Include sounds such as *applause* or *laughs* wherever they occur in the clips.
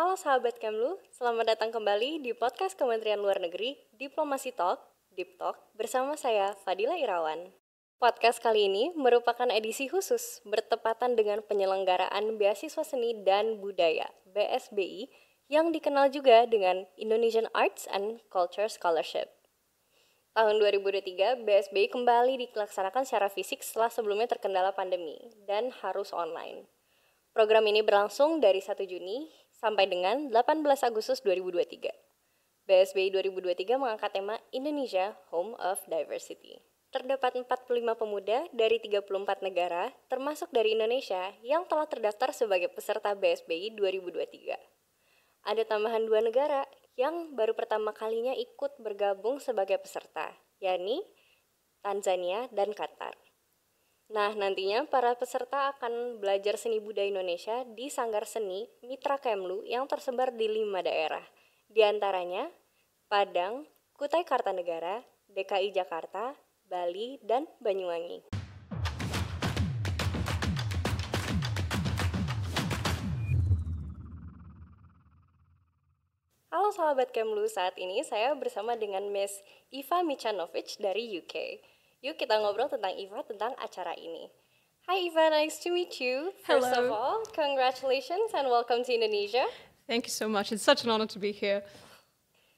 Halo sahabat Kemlu, selamat datang kembali di podcast Kementerian Luar Negeri, Diplomasi Talk, Deep Talk, bersama saya Fadila Irawan. Podcast kali ini merupakan edisi khusus bertepatan dengan penyelenggaraan Beasiswa Seni dan Budaya BSBI yang dikenal juga dengan Indonesian Arts and Culture Scholarship. Tahun 2023, BSBI kembali dilaksanakan secara fisik setelah sebelumnya terkendala pandemi dan harus online. Program ini berlangsung dari 1 Juni sampai dengan 18 Agustus 2023. BSBI 2023 mengangkat tema Indonesia Home of Diversity. Terdapat 45 pemuda dari 34 negara, termasuk dari Indonesia, yang telah terdaftar sebagai peserta BSBI 2023. Ada tambahan dua negara yang baru pertama kalinya ikut bergabung sebagai peserta, yakni Tanzania dan Qatar. Nah, nantinya para peserta akan belajar seni budaya Indonesia di Sanggar Seni Mitra Kemlu yang tersebar di lima daerah, di antaranya Padang, Kutai Kartanegara, DKI Jakarta, Bali, dan Banyuwangi. Halo sahabat Kemlu, saat ini saya bersama dengan Miss Iva Michanovic dari UK. Yuk kita ngobrol tentang Iva tentang acara ini. Hi Iva, nice to meet you. Hello. First of all, congratulations and welcome to Indonesia. Thank you so much. It's such an honor to be here.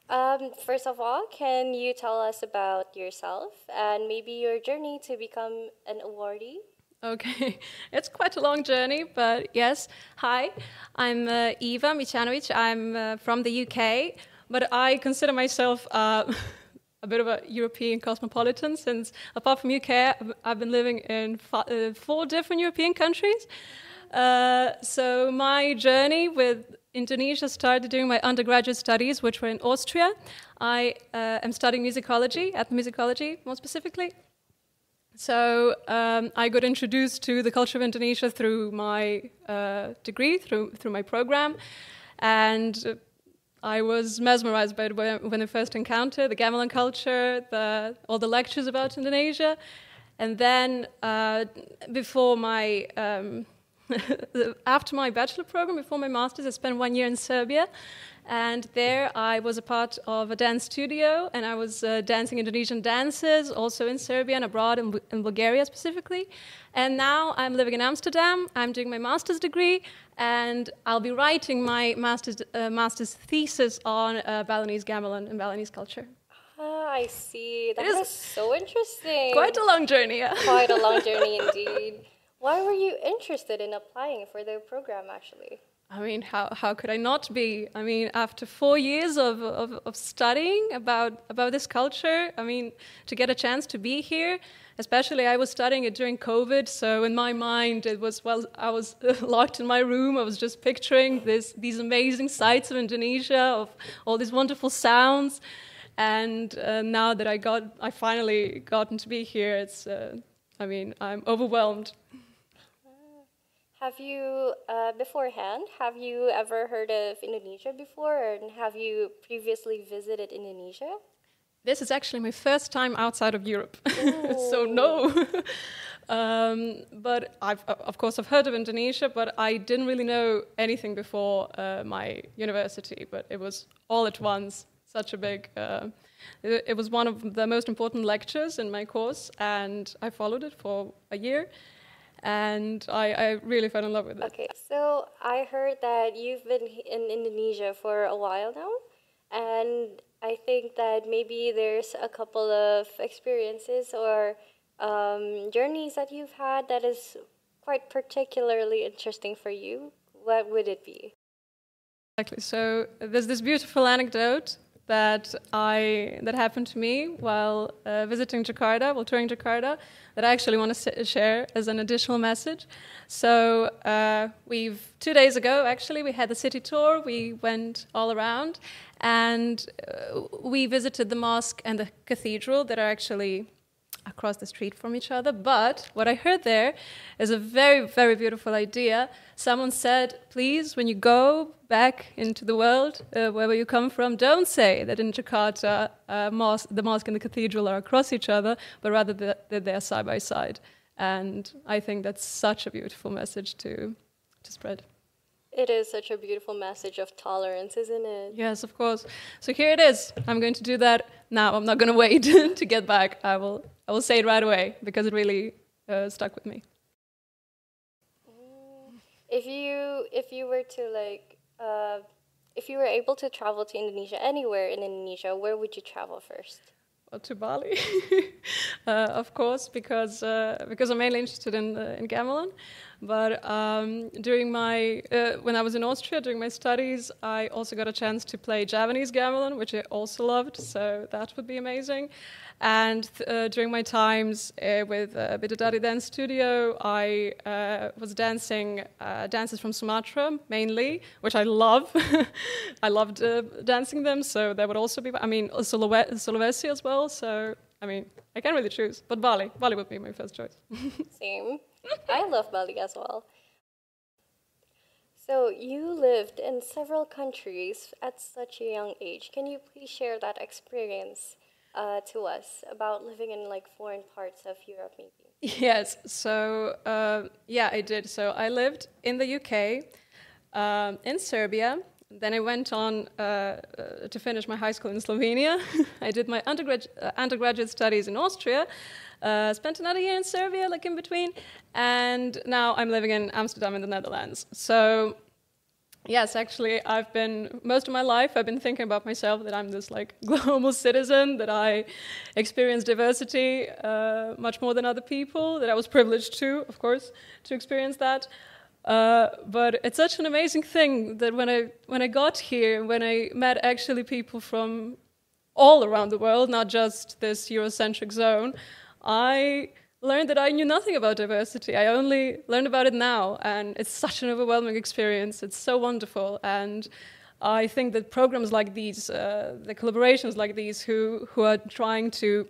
Um, first of all, can you tell us about yourself and maybe your journey to become an awardee? Okay, *laughs* it's quite a long journey, but yes. Hi, I'm uh, Eva Michanovic. I'm uh, from the UK, but I consider myself uh, *laughs* a bit of a European cosmopolitan since, apart from UK, I've- been living in uh, four different European countries. Uh, so my journey with Indonesia started during my undergraduate studies, which were in Austria. I uh, am studying musicology, ethnomusicology more specifically. So um, I got introduced to the culture of Indonesia through my uh, degree, through through my program, and I was mesmerized by it when, I first encountered the gamelan culture, the, all the lectures about Indonesia, and then uh, before my um, *laughs* after my bachelor program, before my master's, I spent one year in Serbia. And there I was a part of a dance studio, and I was uh, dancing Indonesian dances, also in Serbia and abroad, in, in Bulgaria specifically. And now I'm living in Amsterdam. I'm doing my master's degree, and I'll be writing my master's, uh, master's thesis on uh, Balinese gamelan and Balinese culture. Ah, I see. That is is so interesting. Quite a long journey, yeah. Quite a long journey *laughs* indeed. Why were you interested in applying for the program actually? I mean, how, how could I not be? I mean, after four years of, of, of studying about, about this culture, I mean, to get a chance to be here, especially I was studying it during COVID, so in my mind it was, well, I was *laughs* locked in my room, I was just picturing this, these amazing sights of Indonesia, of all these wonderful sounds. And uh, now that I got, I finally gotten to be here, it's, uh, I mean, I'm overwhelmed. Have you, uh, beforehand, have you ever heard of Indonesia before, and have you previously visited Indonesia? This is actually my first time outside of Europe, *laughs* so no. *laughs* um, but I've, of course, I've heard of Indonesia, but I didn't really know anything before uh, my university. But it was all at once, such a big. Uh, it, it was one of the most important lectures in my course, and I followed it for a year, and I, I really fell in love with it. Okay, so I heard that you've been in Indonesia for a while now, and I think that maybe there's a couple of experiences or um, journeys that you've had that is quite particularly interesting for you. What would it be? Exactly. So there's this beautiful anecdote that I that happened to me while uh, visiting Jakarta, while touring Jakarta, that I actually want to share as an additional message. So uh, we've two days ago actually we had the city tour. We went all around, and uh, we visited the mosque and the cathedral that are actually across the street from each other. But what I heard there is a very, very beautiful idea. Someone said, please, when you go back into the world, uh, wherever you come from, don't say that in Jakarta uh, mosque, the mosque and the cathedral are across each other, but rather that, that they're side by side. And I think that's such a beautiful message to, to spread. It is such a beautiful message of tolerance, isn't it? Yes, of course. So here it is. I'm going to do that now. I'm not going to wait *laughs* to get back. I will. I will say it right away because it really uh, stuck with me. If you if you were to like uh, if you were able to travel to Indonesia anywhere in Indonesia, where would you travel first? Well, to Bali, *laughs* uh, of course, because uh, because I'm mainly interested in uh, in gamelan. But um, during my uh, when I was in Austria during my studies, I also got a chance to play Javanese gamelan, which I also loved. So that would be amazing. And uh, during my times uh, with uh, Bidadari Dance Studio, I uh, was dancing uh, dances from Sumatra mainly, which I love. *laughs* I loved uh, dancing them, so that would also be, I mean, Sulawesi as well. So, I mean, I can't really choose, but Bali, Bali would be my first choice. *laughs* Same. I love Bali as well. So, you lived in several countries at such a young age. Can you please share that experience? uh, to us about living in like foreign parts of Europe, maybe? *laughs* Yes. So uh, yeah, I did. So I lived in the UK, um, in Serbia. Then I went on uh, uh, to finish my high school in Slovenia. *laughs* I did my undergrad- uh, undergraduate studies in Austria. Uh, spent another year in Serbia, like in between, and now I'm living in Amsterdam in the Netherlands. So Yes, actually, I've been most of my life. I've been thinking about myself that I'm this like *laughs* global citizen, that I experience diversity uh, much more than other people, that I was privileged to, of course, to experience that. Uh, but it's such an amazing thing that when I when I got here, and when I met actually people from all around the world, not just this Eurocentric zone, I learned that I knew nothing about diversity. I only learned about it now, and it's such an overwhelming experience. It's so wonderful, and I think that programs like these, uh, the collaborations like these, who who are trying to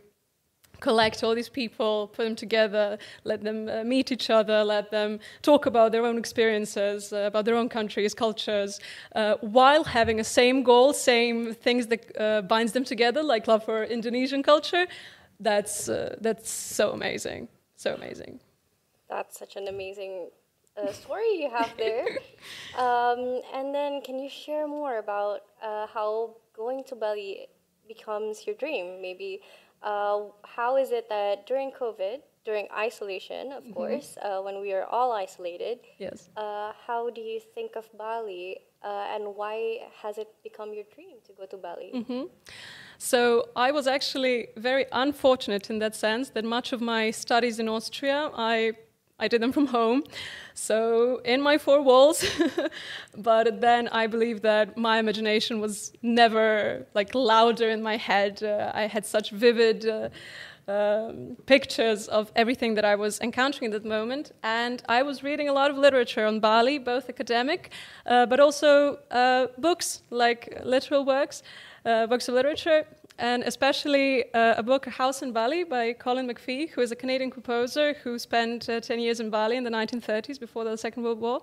collect all these people, put them together, let them uh, meet each other, let them talk about their own experiences, uh, about their own countries, cultures, uh, while having a same goal, same things that uh, binds them together, like love for Indonesian culture that's uh, that's so amazing, so amazing. That's such an amazing uh, story you have there. *laughs* um, and then, can you share more about uh, how going to Bali becomes your dream? Maybe uh, how is it that during COVID, during isolation, of mm-hmm. course, uh, when we are all isolated, yes. Uh, how do you think of Bali, and why has it become your dream to go to Bali? Mm-hmm. So I was actually very unfortunate in that sense that much of my studies in Austria, I I did them from home, so in my four walls. *laughs* but then I believe that my imagination was never like louder in my head. Uh, I had such vivid. Uh, um, pictures of everything that I was encountering at that moment. And I was reading a lot of literature on Bali, both academic, uh, but also uh, books, like literal works uh, books of literature, and especially uh, a book, House in Bali, by Colin McPhee, who is a Canadian composer who spent uh, 10 years in Bali in the 1930s before the Second World War.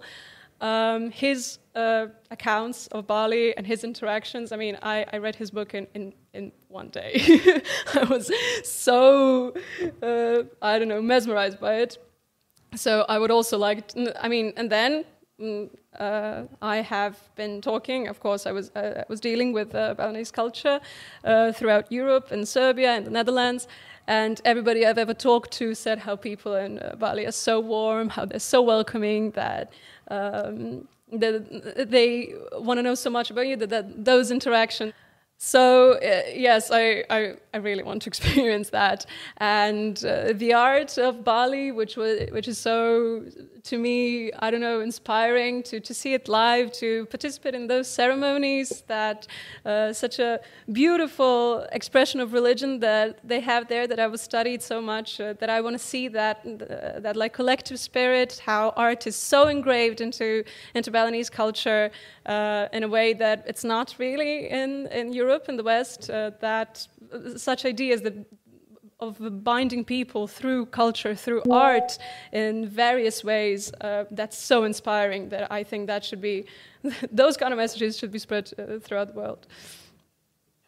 Um, his uh, accounts of Bali and his interactions, I mean, I, I read his book in, in, in one day. *laughs* I was so, uh, I don't know, mesmerized by it. So I would also like, to, I mean, and then uh, I have been talking. Of course, I was uh, was dealing with uh, Balinese culture uh, throughout Europe and Serbia and the Netherlands. And everybody I've ever talked to said how people in uh, Bali are so warm, how they're so welcoming, that um, that they want to know so much about you. That, that those interactions so uh, yes, I, I, I, really want to *laughs* experience that, and uh, the art of Bali, which was which is so to me, I don't know, inspiring to to see it live, to participate in those ceremonies. That uh, such a beautiful expression of religion that they have there. That I was studied so much. Uh, that I want to see that uh, that like collective spirit, how art is so engraved into into Balinese culture uh, in a way that it's not really in in Europe Europe and the West uh, that such ideas that of binding people through culture, through art, in various ways. Uh, that's so inspiring that I think that should be, *laughs* those kind of messages should be spread uh, throughout the world.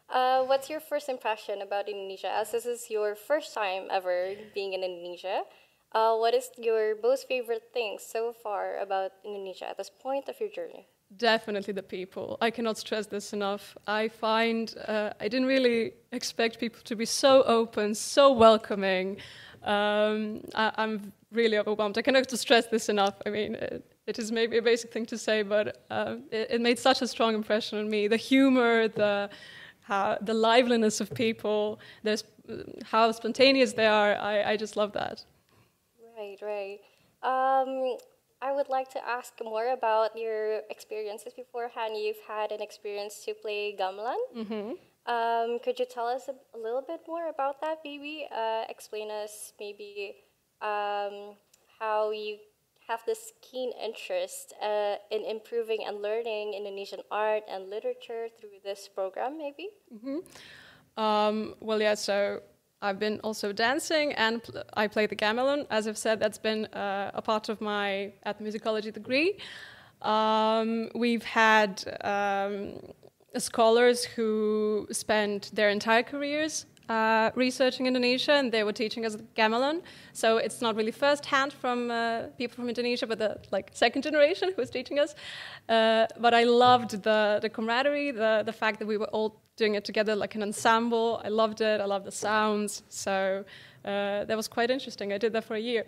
Uh, what's your first impression about Indonesia? As this is your first time ever being in Indonesia, Uh, what is your most favorite thing so far about Indonesia at this point of your journey? Definitely the people. I cannot stress this enough. I find uh, I didn't really expect people to be so open, so welcoming. Um, I, am really overwhelmed. I cannot stress this enough. I mean, it, it is maybe a basic thing to say, but uh, it, it, made such a strong impression on me. The humor, the how, the liveliness of people, there's, how spontaneous they are. I, I just love that. Right, right. Um, I would like to ask more about your experiences beforehand. You've had an experience to play gamelan. Mm-hmm. Um, could you tell us a, a, little bit more about that, maybe? Uh, explain us maybe um, how you have this keen interest uh, in improving and learning Indonesian art and literature through this program, maybe? Mm-hmm. Um, well, yeah, so I've been also dancing and pl- I play the gamelan. As I've said, that's been uh, a part of my ethnomusicology degree. Um, we've had um, scholars who spent their entire careers uh, researching Indonesia, and they were teaching us gamelan. So it's not really first-hand from uh, people from Indonesia, but the like second generation who was teaching us. Uh, but I loved the the camaraderie, the the fact that we were all doing it together like an ensemble. I loved it. I loved the sounds. So uh, that was quite interesting. I did that for a year,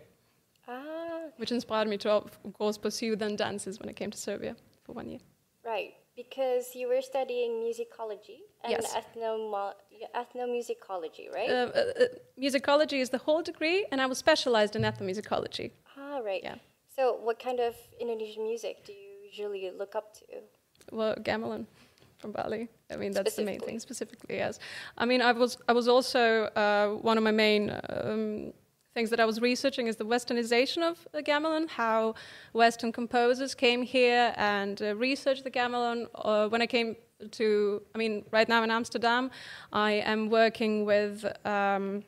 ah. which inspired me to, of course, pursue then dances when I came to Serbia for one year. Right, because you were studying musicology and yes. ethnomo- ethnomusicology, right? Uh, uh, uh, musicology is the whole degree, and I was specialized in ethnomusicology. Ah, right. Yeah. So, what kind of Indonesian music do you usually look up to? Well, gamelan from Bali. I mean, that's the main thing specifically. Yes, I mean, I was I was also uh, one of my main um, things that I was researching is the westernization of the gamelan, how Western composers came here and uh, researched the gamelan. Uh, when I came to, I mean, right now in Amsterdam, I am working with. Um,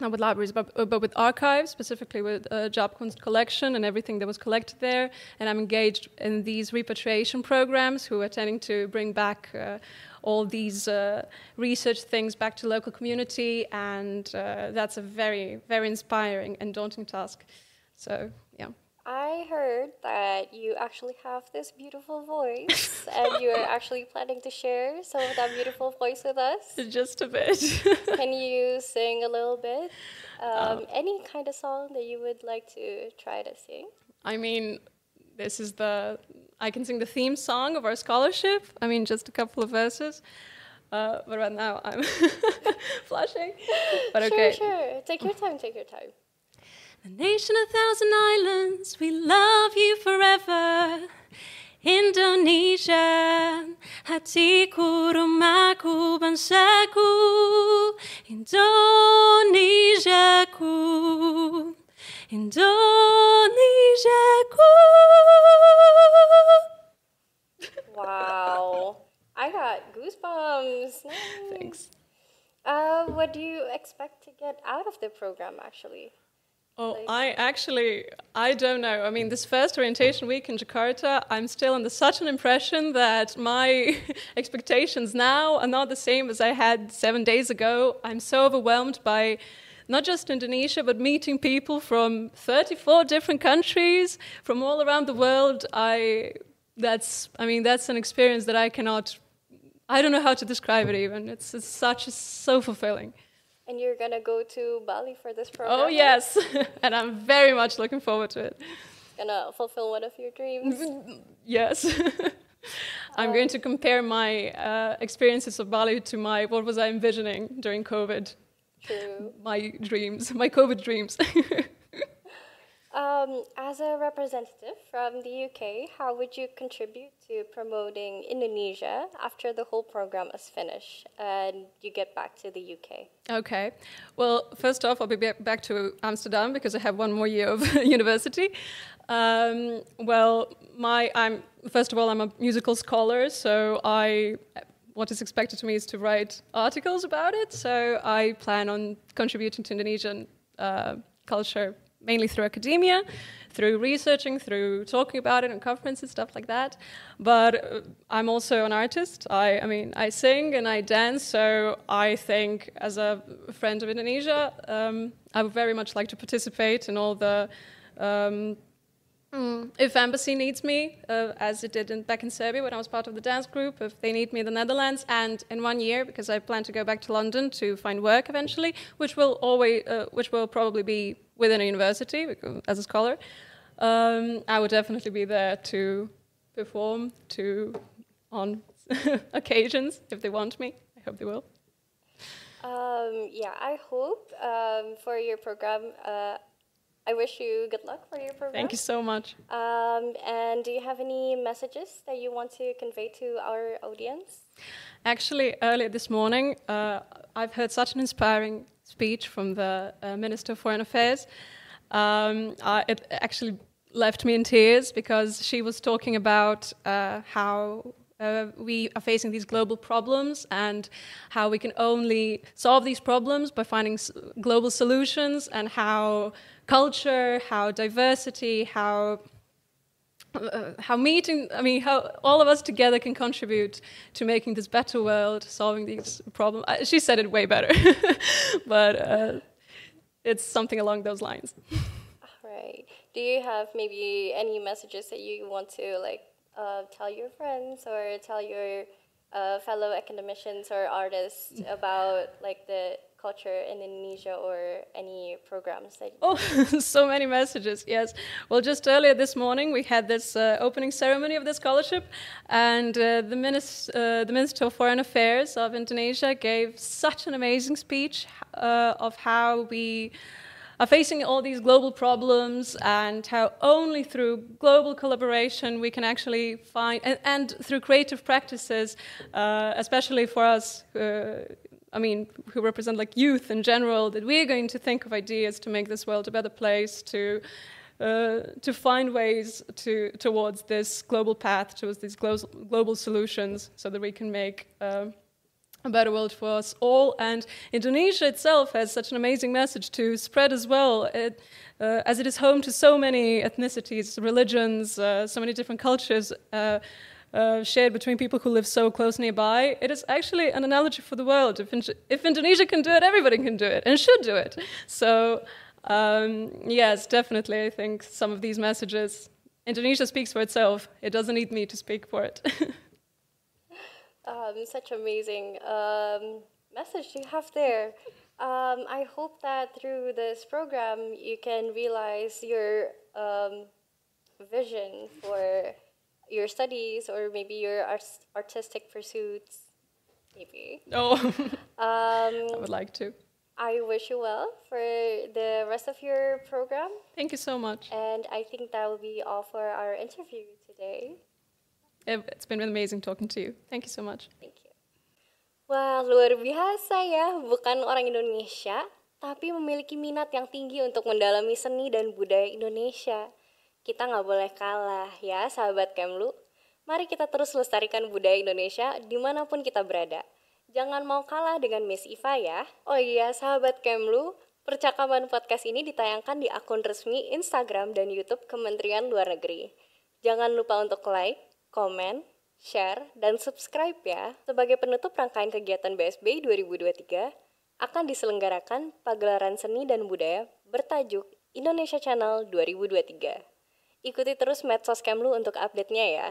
not with libraries, but, uh, but with archives, specifically with uh, Jaap Kunst collection and everything that was collected there. And I'm engaged in these repatriation programs who are tending to bring back uh, all these uh, research things back to local community. And uh, that's a very, very inspiring and daunting task. So, yeah. I heard that you actually have this beautiful voice and you're actually planning to share some of that beautiful voice with us. *laughs* Just a bit. *laughs* Can you sing a little bit? Um, um, any kind of song that you would like to try to sing? I mean, this is the, I can sing the theme song of our scholarship. I mean, just a couple of verses. Uh, but right now I'm *laughs* flushing. But okay. Sure, sure. Take your time, take your time. The nation of thousand islands, we love you forever. Indonesia, hatiku, rumahku, bangsaku. Indonesiaku, Indonesiaku. Wow, I got goosebumps. Thanks. Uh, what do you expect to get out of the program, actually? Oh, I actually, I don't know. I mean, this first orientation week in Jakarta, I'm still under such an impression that my *laughs* expectations now are not the same as I had seven days ago. I'm so overwhelmed by not just Indonesia, but meeting people from 34 different countries from all around the world. I, that's, I mean, that's an experience that I cannot, I don't know how to describe it even. It's, it's such, it's so fulfilling. And you're gonna go to Bali for this program? Oh yes, *laughs* and I'm very much looking forward to it. Gonna fulfill one of your dreams? *laughs* yes. *laughs* I'm um, going to compare my uh, experiences of Bali to my what was I envisioning during COVID. True. My dreams, my COVID dreams. Um, as a representative from the UK, how would you contribute to promoting Indonesia after the whole program is finished and you get back to the UK? Okay. Well, first off, I'll be back to Amsterdam because I have one more year of *laughs* university. Um, well, my I'm first of all I'm a musical scholar, so I what is expected to me is to write articles about it. So I plan on contributing to Indonesian uh, culture mainly through academia, through researching, through talking about it in conferences, and stuff like that. But uh, I'm also an artist. I, I mean, I sing and I dance. So I think, as a friend of Indonesia, um, I would very much like to participate in all the. Um, Mm. If embassy needs me, uh, as it did in, back in Serbia when I was part of the dance group, if they need me in the Netherlands, and in one year, because I plan to go back to London to find work eventually, which will always, uh, which will probably be within a university as a scholar, um, I would definitely be there to perform to on *laughs* occasions if they want me. I hope they will. Um, yeah, I hope um, for your program. Uh, I wish you good luck for your program. Thank you so much. Um, and do you have any messages that you want to convey to our audience? Actually, earlier this morning, uh, I've heard such an inspiring speech from the uh, Minister of Foreign Affairs. Um, uh, it actually left me in tears because she was talking about uh, how uh, we are facing these global problems and how we can only solve these problems by finding global solutions and how culture, how diversity, how uh, how meeting, I mean, how all of us together can contribute to making this better world, solving these problems. Uh, she said it way better, *laughs* but uh, it's something along those lines. All *laughs* right. Do you have maybe any messages that you want to like uh, tell your friends or tell your uh, fellow academicians or artists about like the culture in Indonesia or any programs that Oh, *laughs* so many messages, yes. Well, just earlier this morning, we had this uh, opening ceremony of the scholarship, and uh, the, Minister, uh, the Minister of Foreign Affairs of Indonesia gave such an amazing speech uh, of how we are facing all these global problems and how only through global collaboration we can actually find, and, and through creative practices, uh, especially for us, uh, I mean, who represent like youth in general, that we are going to think of ideas to make this world a better place, to uh, to find ways to towards this global path, towards these global, global solutions, so that we can make. Uh, a better world for us all. And Indonesia itself has such an amazing message to spread as well, it, uh, as it is home to so many ethnicities, religions, uh, so many different cultures. Uh, shared between people who live so close nearby, it is actually an analogy for the world. If, if Indonesia can do it, everybody can do it and should do it. So, um, yes, definitely, I think some of these messages, Indonesia speaks for itself. It doesn't need me to speak for it. *laughs* um, such amazing um, message you have there. Um, I hope that through this program you can realize your um, vision for your studies or maybe your art- artistic pursuits. Maybe. Oh, *laughs* I would like to. I wish you well for the rest of your program. Thank you so much. And I think that will be all for our interview today. It's been amazing talking to you. Thank you so much. Thank you. Wah, luar biasa ya. Bukan orang Indonesia, tapi memiliki minat yang tinggi untuk mendalami seni dan budaya Indonesia. Kita nggak boleh kalah ya, sahabat Kemlu. Mari kita terus lestarikan budaya Indonesia di mana pun kita berada. Jangan mau kalah dengan Miss Iva ya. Oh iya, sahabat Kemlu, percakapan podcast ini ditayangkan di akun resmi Instagram dan YouTube Kementerian Luar Negeri. Jangan lupa untuk like, komen, share, dan subscribe ya. Sebagai penutup rangkaian kegiatan BSB 2023, akan diselenggarakan pagelaran seni dan budaya bertajuk Indonesia Channel 2023. Ikuti terus medsos Kemlu untuk update-nya ya.